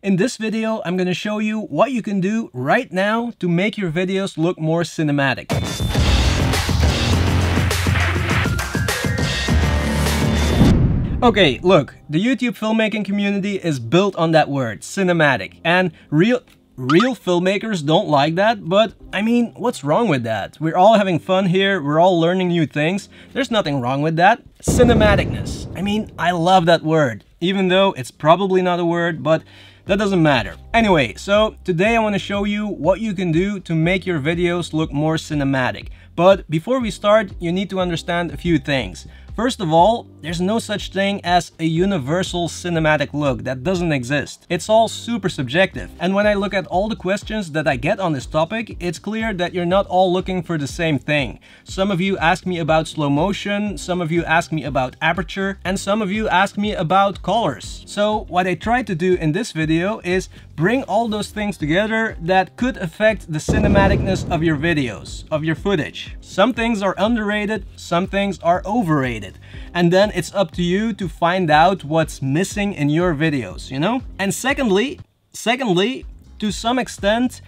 In this video, I'm gonna show you what you can do right now to make your videos look more cinematic. Okay, look, the YouTube filmmaking community is built on that word, cinematic, and real real filmmakers don't like that, but I mean, what's wrong with that? We're all having fun here, we're all learning new things, there's nothing wrong with that. Cinematicness, I mean, I love that word, even though it's probably not a word, but that doesn't matter. Anyway, so today I want to show you what you can do to make your videos look more cinematic. But before we start, you need to understand a few things. First of all, there's no such thing as a universal cinematic look, that doesn't exist. It's all super subjective. And when I look at all the questions that I get on this topic, it's clear that you're not all looking for the same thing. Some of you ask me about slow motion, some of you ask me about aperture, and some of you ask me about colors. So what I tried to do in this video is bring all those things together that could affect the cinematicness of your videos, of your footage. Some things are underrated, some things are overrated. And then it's up to you to find out what's missing in your videos, you know? And secondly, secondly, to some extent,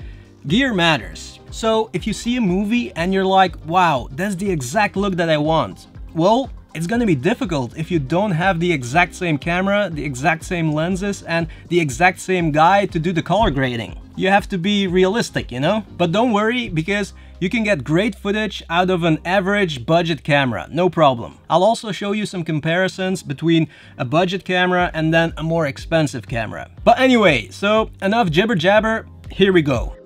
gear matters. So if you see a movie and you're like, wow, that's the exact look that I want. Well, it's gonna be difficult if you don't have the exact same camera, the exact same lenses, and the exact same guy to do the color grading. You have to be realistic, you know? But don't worry, because you can get great footage out of an average budget camera, no problem. I'll also show you some comparisons between a budget camera and then a more expensive camera. But anyway, so enough jibber jabber, here we go.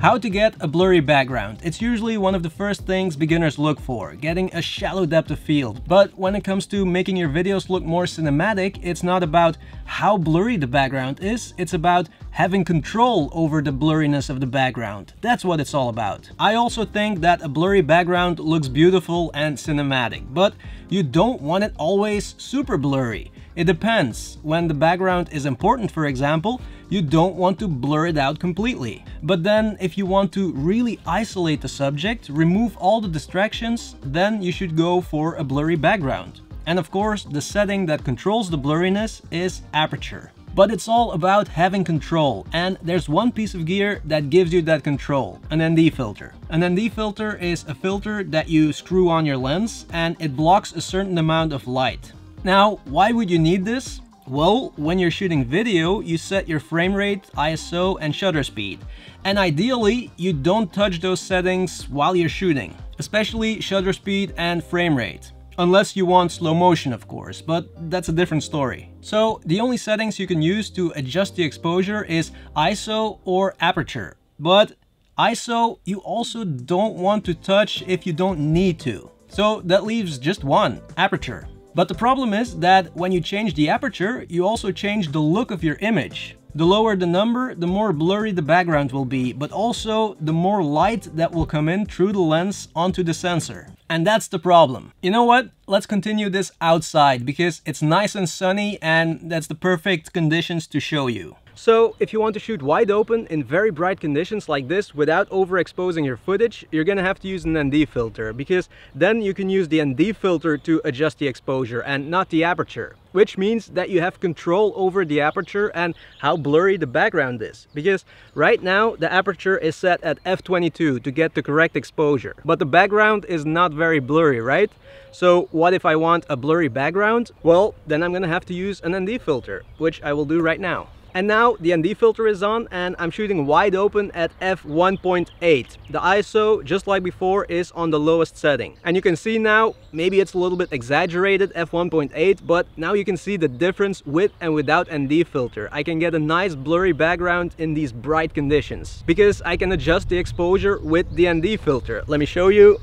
How to get a blurry background. It's usually one of the first things beginners look for, getting a shallow depth of field. But when it comes to making your videos look more cinematic, it's not about how blurry the background is, it's about having control over the blurriness of the background. That's what it's all about. I also think that a blurry background looks beautiful and cinematic, but you don't want it always super blurry. It depends. When the background is important, for example, you don't want to blur it out completely. But then if you want to really isolate the subject, remove all the distractions, then you should go for a blurry background. And of course, the setting that controls the blurriness is aperture. But it's all about having control, and there's one piece of gear that gives you that control, an ND filter. An ND filter is a filter that you screw on your lens, and it blocks a certain amount of light. Now, why would you need this? Well, when you're shooting video, you set your frame rate, ISO, and shutter speed. And ideally, you don't touch those settings while you're shooting, especially shutter speed and frame rate. Unless you want slow motion, of course, but that's a different story. So, the only settings you can use to adjust the exposure is ISO or aperture. But ISO, you also don't want to touch if you don't need to. So that leaves just one, aperture. But the problem is that when you change the aperture, you also change the look of your image. The lower the number, the more blurry the background will be, but also the more light that will come in through the lens onto the sensor. And that's the problem. You know what? Let's continue this outside because it's nice and sunny and that's the perfect conditions to show you. So if you want to shoot wide open in very bright conditions like this without overexposing your footage, you're gonna have to use an ND filter because then you can use the ND filter to adjust the exposure and not the aperture. Which means that you have control over the aperture and how blurry the background is. Because right now the aperture is set at f22 to get the correct exposure. But the background is not very blurry, right? So what if I want a blurry background? Well, then I'm gonna have to use an ND filter, which I will do right now. And now the ND filter is on and I'm shooting wide open at f1.8. The ISO, just like before, is on the lowest setting. And you can see now, maybe it's a little bit exaggerated, f1.8, but now you can see the difference with and without ND filter. I can get a nice blurry background in these bright conditions because I can adjust the exposure with the ND filter. Let me show you.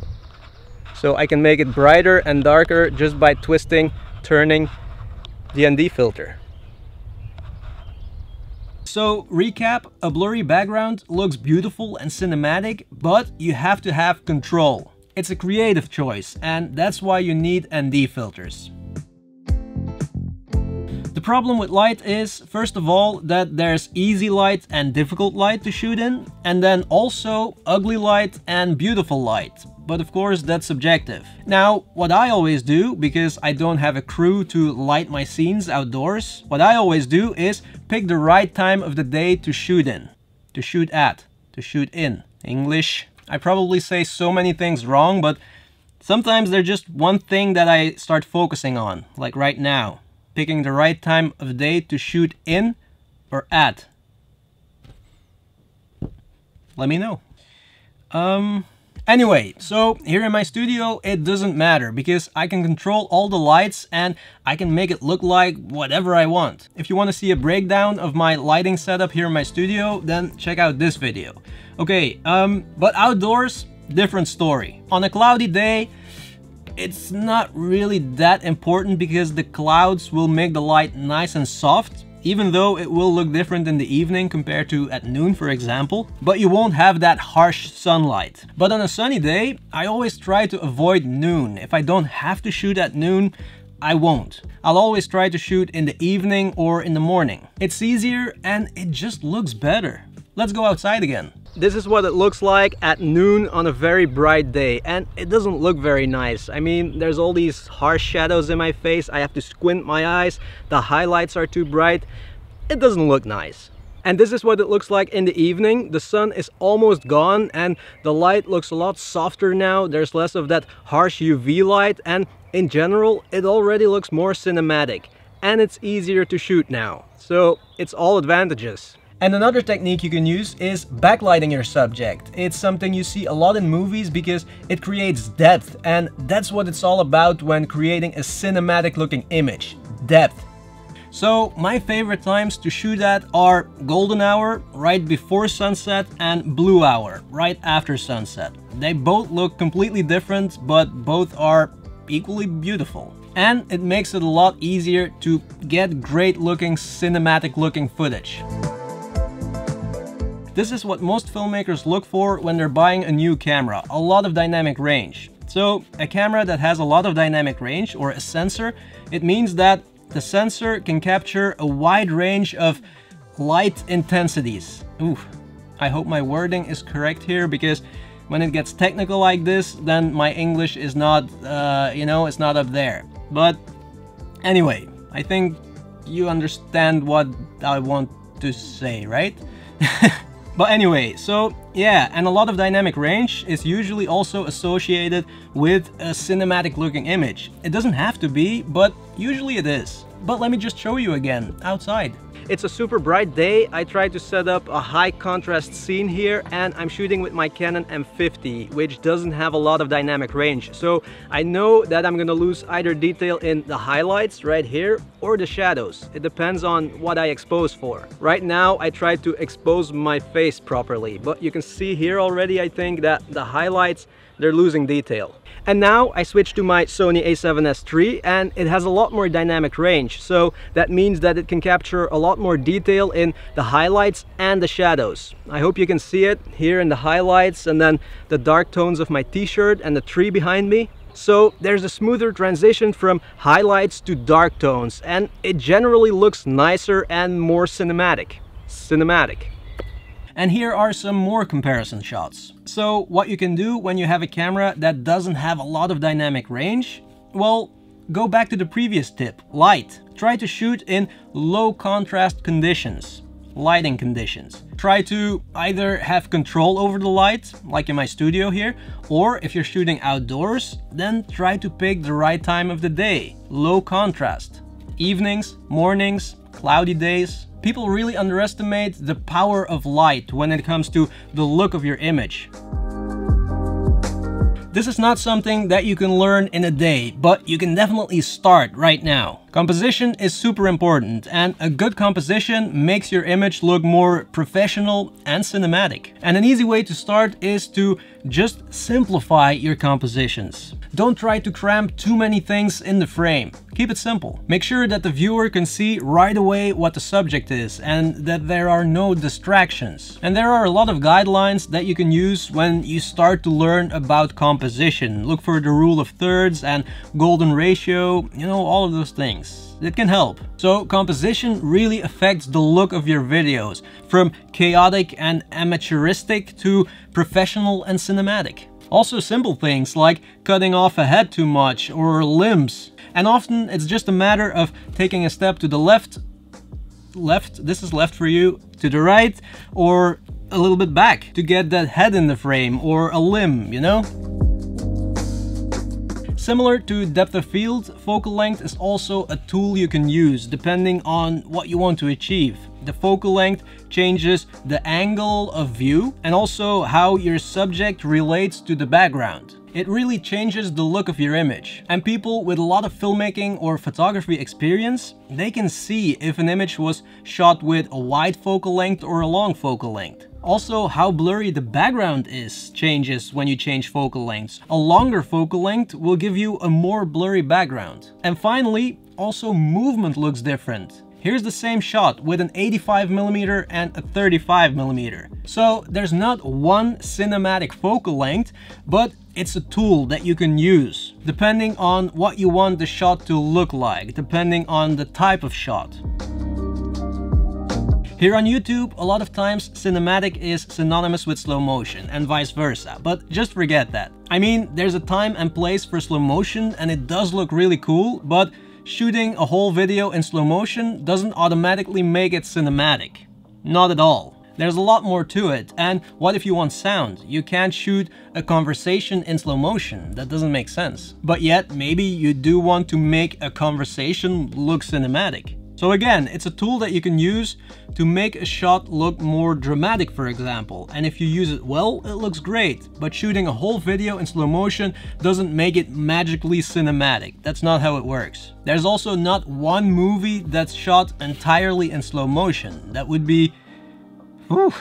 So I can make it brighter and darker just by twisting, turning the ND filter. So recap, a blurry background looks beautiful and cinematic, but you have to have control. It's a creative choice and that's why you need ND filters. The problem with light is, first of all, that there's easy light and difficult light to shoot in, and then also ugly light and beautiful light. But of course that's subjective. Now, what I always do, because I don't have a crew to light my scenes outdoors, what I always do is pick the right time of the day to shoot in. To shoot at. To shoot in. English. I probably say so many things wrong, but sometimes there's just one thing that I start focusing on, like right now. Picking the right time of day to shoot in or at. Let me know. Um, Anyway, so here in my studio, it doesn't matter because I can control all the lights and I can make it look like whatever I want. If you want to see a breakdown of my lighting setup here in my studio, then check out this video. Okay, um, but outdoors, different story. On a cloudy day, it's not really that important because the clouds will make the light nice and soft even though it will look different in the evening compared to at noon for example, but you won't have that harsh sunlight. But on a sunny day, I always try to avoid noon. If I don't have to shoot at noon, I won't. I'll always try to shoot in the evening or in the morning. It's easier and it just looks better. Let's go outside again. This is what it looks like at noon on a very bright day and it doesn't look very nice. I mean, there's all these harsh shadows in my face. I have to squint my eyes. The highlights are too bright. It doesn't look nice. And this is what it looks like in the evening. The sun is almost gone and the light looks a lot softer now. There's less of that harsh UV light and in general, it already looks more cinematic and it's easier to shoot now. So it's all advantages. And another technique you can use is backlighting your subject. It's something you see a lot in movies because it creates depth and that's what it's all about when creating a cinematic looking image, depth. So my favorite times to shoot at are golden hour, right before sunset, and blue hour, right after sunset. They both look completely different, but both are equally beautiful. And it makes it a lot easier to get great looking cinematic looking footage. This is what most filmmakers look for when they're buying a new camera, a lot of dynamic range. So a camera that has a lot of dynamic range or a sensor, it means that the sensor can capture a wide range of light intensities. Ooh, I hope my wording is correct here because when it gets technical like this, then my English is not, uh, you know, it's not up there. But anyway, I think you understand what I want to say, right? But anyway, so yeah, and a lot of dynamic range is usually also associated with a cinematic looking image. It doesn't have to be, but usually it is. But let me just show you again, outside. It's a super bright day. I tried to set up a high contrast scene here and I'm shooting with my Canon M50, which doesn't have a lot of dynamic range. So I know that I'm gonna lose either detail in the highlights right here or the shadows. It depends on what I expose for. Right now, I tried to expose my face properly, but you can see here already, I think that the highlights, they're losing detail. And now I switch to my Sony a7S III and it has a lot more dynamic range. So that means that it can capture a lot more detail in the highlights and the shadows. I hope you can see it here in the highlights and then the dark tones of my t-shirt and the tree behind me. So there's a smoother transition from highlights to dark tones and it generally looks nicer and more cinematic. Cinematic. And here are some more comparison shots. So what you can do when you have a camera that doesn't have a lot of dynamic range? Well, go back to the previous tip, light. Try to shoot in low contrast conditions, lighting conditions. Try to either have control over the light, like in my studio here, or if you're shooting outdoors, then try to pick the right time of the day, low contrast. Evenings, mornings, cloudy days, People really underestimate the power of light when it comes to the look of your image. This is not something that you can learn in a day, but you can definitely start right now. Composition is super important and a good composition makes your image look more professional and cinematic. And an easy way to start is to just simplify your compositions. Don't try to cram too many things in the frame. Keep it simple. Make sure that the viewer can see right away what the subject is and that there are no distractions. And there are a lot of guidelines that you can use when you start to learn about composition. Look for the rule of thirds and golden ratio, you know, all of those things. It can help. So composition really affects the look of your videos, from chaotic and amateuristic to professional and cinematic. Also simple things like cutting off a head too much or limbs. And often it's just a matter of taking a step to the left, left, this is left for you, to the right, or a little bit back to get that head in the frame or a limb, you know? Similar to depth of field, focal length is also a tool you can use depending on what you want to achieve. The focal length changes the angle of view and also how your subject relates to the background. It really changes the look of your image. And people with a lot of filmmaking or photography experience, they can see if an image was shot with a wide focal length or a long focal length. Also, how blurry the background is changes when you change focal lengths. A longer focal length will give you a more blurry background. And finally, also movement looks different. Here's the same shot with an 85mm and a 35mm. So there's not one cinematic focal length, but it's a tool that you can use, depending on what you want the shot to look like, depending on the type of shot. Here on YouTube, a lot of times cinematic is synonymous with slow motion and vice versa, but just forget that. I mean, there's a time and place for slow motion and it does look really cool, but shooting a whole video in slow motion doesn't automatically make it cinematic. Not at all. There's a lot more to it, and what if you want sound? You can't shoot a conversation in slow motion, that doesn't make sense. But yet, maybe you do want to make a conversation look cinematic. So again, it's a tool that you can use to make a shot look more dramatic, for example. And if you use it well, it looks great. But shooting a whole video in slow motion doesn't make it magically cinematic. That's not how it works. There's also not one movie that's shot entirely in slow motion. That would be... Whew.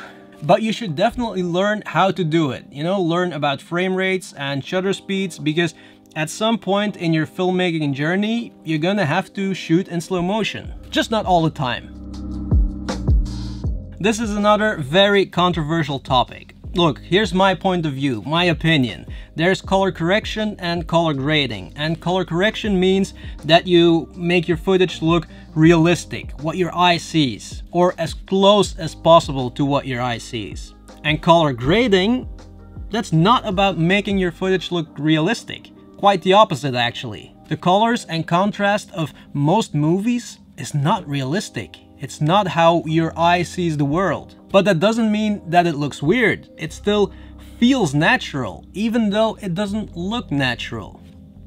But you should definitely learn how to do it. You know, learn about frame rates and shutter speeds because at some point in your filmmaking journey, you're gonna have to shoot in slow motion. Just not all the time. This is another very controversial topic. Look, here's my point of view, my opinion. There's color correction and color grading. And color correction means that you make your footage look realistic, what your eye sees, or as close as possible to what your eye sees. And color grading, that's not about making your footage look realistic. Quite the opposite actually. The colors and contrast of most movies is not realistic. It's not how your eye sees the world. But that doesn't mean that it looks weird. It still feels natural, even though it doesn't look natural.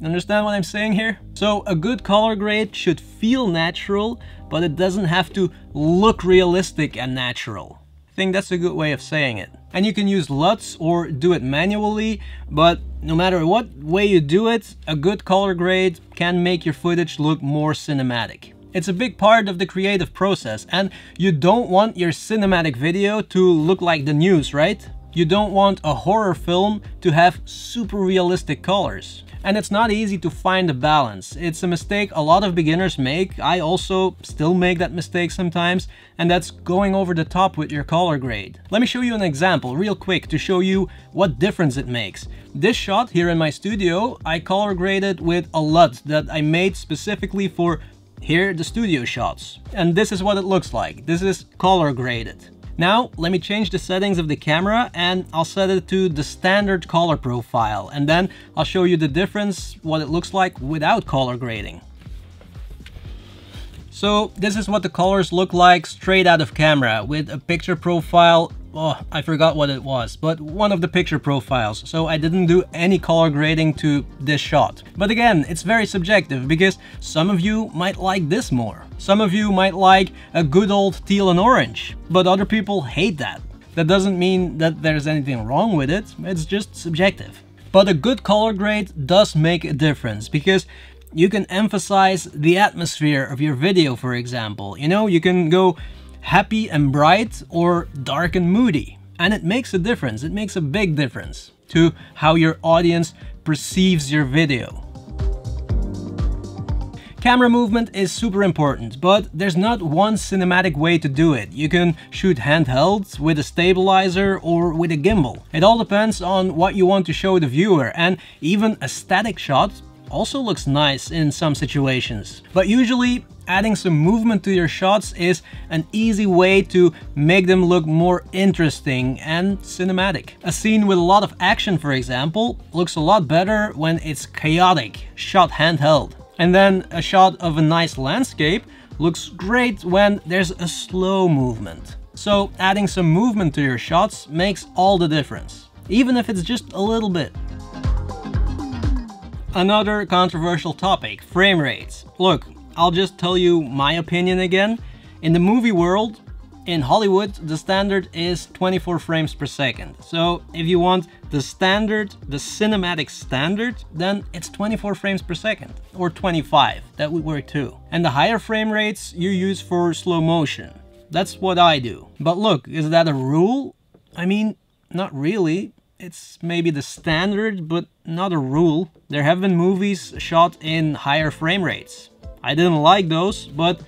Understand what I'm saying here? So a good color grade should feel natural, but it doesn't have to look realistic and natural I think that's a good way of saying it. And you can use LUTs or do it manually, but no matter what way you do it, a good color grade can make your footage look more cinematic. It's a big part of the creative process and you don't want your cinematic video to look like the news, right? You don't want a horror film to have super realistic colors. And it's not easy to find a balance. It's a mistake a lot of beginners make. I also still make that mistake sometimes, and that's going over the top with your color grade. Let me show you an example real quick to show you what difference it makes. This shot here in my studio, I color graded with a LUT that I made specifically for here the studio shots. And this is what it looks like. This is color graded. Now, let me change the settings of the camera and I'll set it to the standard color profile. And then I'll show you the difference, what it looks like without color grading. So this is what the colors look like straight out of camera with a picture profile oh, I forgot what it was, but one of the picture profiles, so I didn't do any color grading to this shot. But again, it's very subjective because some of you might like this more. Some of you might like a good old teal and orange, but other people hate that. That doesn't mean that there's anything wrong with it, it's just subjective. But a good color grade does make a difference because you can emphasize the atmosphere of your video, for example. You know, you can go happy and bright or dark and moody. And it makes a difference, it makes a big difference to how your audience perceives your video. Camera movement is super important, but there's not one cinematic way to do it. You can shoot handheld, with a stabilizer, or with a gimbal. It all depends on what you want to show the viewer, and even a static shot also looks nice in some situations. But usually adding some movement to your shots is an easy way to make them look more interesting and cinematic. A scene with a lot of action, for example, looks a lot better when it's chaotic, shot handheld. And then a shot of a nice landscape looks great when there's a slow movement. So adding some movement to your shots makes all the difference, even if it's just a little bit. Another controversial topic, frame rates. Look, I'll just tell you my opinion again. In the movie world, in Hollywood, the standard is 24 frames per second. So if you want the standard, the cinematic standard, then it's 24 frames per second or 25, that would work too. And the higher frame rates you use for slow motion. That's what I do. But look, is that a rule? I mean, not really. It's maybe the standard, but not a rule. There have been movies shot in higher frame rates. I didn't like those, but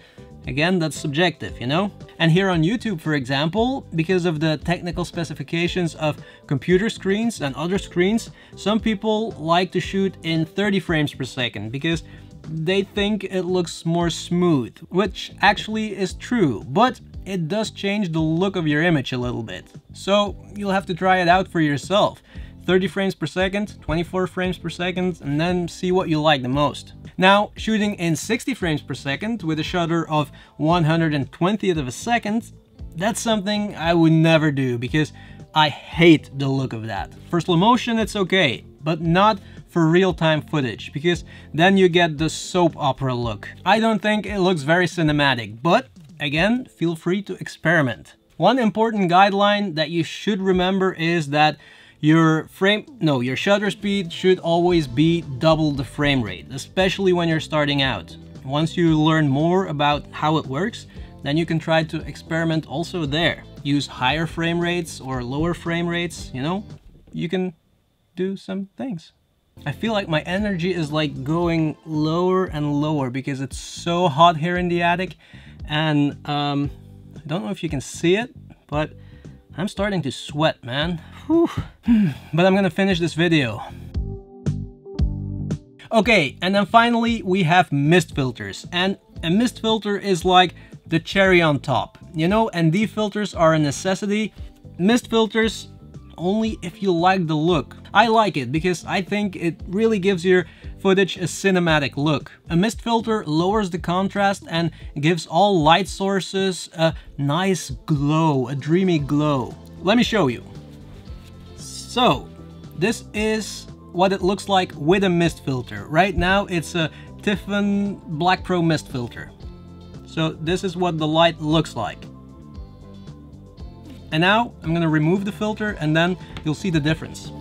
again, that's subjective, you know? And here on YouTube, for example, because of the technical specifications of computer screens and other screens, some people like to shoot in 30 frames per second because they think it looks more smooth, which actually is true, but it does change the look of your image a little bit. So you'll have to try it out for yourself. 30 frames per second, 24 frames per second, and then see what you like the most. Now, shooting in 60 frames per second with a shutter of 120th of a second, that's something I would never do because I hate the look of that. For slow motion, it's okay, but not for real-time footage because then you get the soap opera look. I don't think it looks very cinematic, but again, feel free to experiment. One important guideline that you should remember is that your frame, no, your shutter speed should always be double the frame rate, especially when you're starting out. Once you learn more about how it works, then you can try to experiment also there. Use higher frame rates or lower frame rates, you know, you can do some things. I feel like my energy is like going lower and lower because it's so hot here in the attic and um, I don't know if you can see it, but I'm starting to sweat, man. Whew. but I'm gonna finish this video. Okay, and then finally we have mist filters. And a mist filter is like the cherry on top. You know, ND filters are a necessity. Mist filters only if you like the look. I like it because I think it really gives your footage a cinematic look. A mist filter lowers the contrast and gives all light sources a nice glow, a dreamy glow. Let me show you. So, this is what it looks like with a mist filter. Right now it's a Tiffen Black Pro mist filter. So this is what the light looks like. And now I'm gonna remove the filter and then you'll see the difference.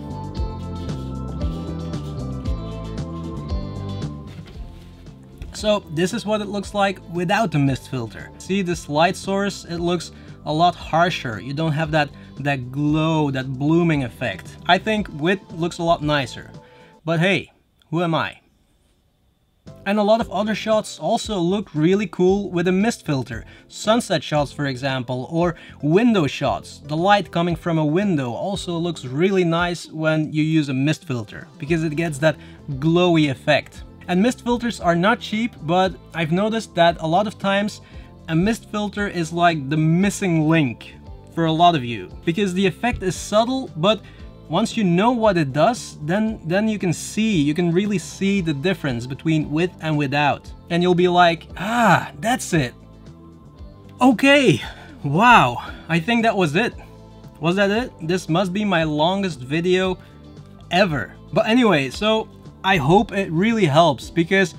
So this is what it looks like without the mist filter. See this light source, it looks a lot harsher. You don't have that, that glow, that blooming effect. I think with looks a lot nicer. But hey, who am I? And a lot of other shots also look really cool with a mist filter. Sunset shots for example, or window shots. The light coming from a window also looks really nice when you use a mist filter, because it gets that glowy effect. And mist filters are not cheap, but I've noticed that a lot of times a mist filter is like the missing link for a lot of you. Because the effect is subtle, but once you know what it does, then, then you can see, you can really see the difference between with and without. And you'll be like, ah, that's it. Okay, wow, I think that was it. Was that it? This must be my longest video ever. But anyway, so I hope it really helps because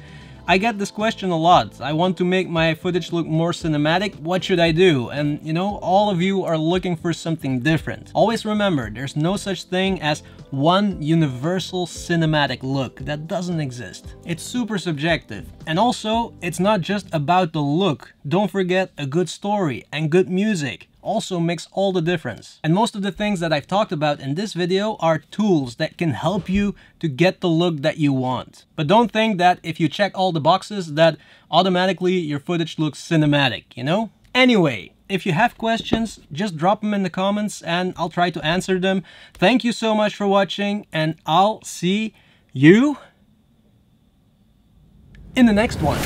I get this question a lot. I want to make my footage look more cinematic. What should I do? And you know, all of you are looking for something different. Always remember, there's no such thing as one universal cinematic look. That doesn't exist. It's super subjective. And also, it's not just about the look. Don't forget a good story and good music also makes all the difference. And most of the things that I've talked about in this video are tools that can help you to get the look that you want. But don't think that if you check all the boxes that automatically your footage looks cinematic, you know? Anyway, if you have questions, just drop them in the comments and I'll try to answer them. Thank you so much for watching and I'll see you in the next one.